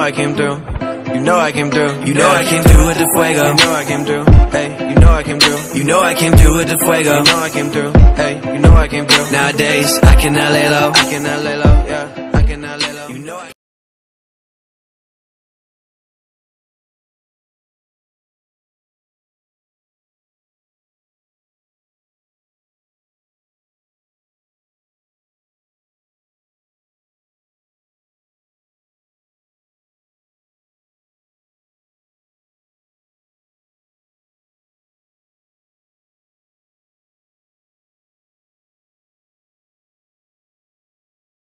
I came through. You know I came through. You know I came through with the fuego. You know I came through. Hey, you know I came through. You know I came through with the fuego. You know I came through. Hey, you know I came through. Nowadays, I cannot lay low. I cannot lay low. Yeah, I cannot lay low. You know I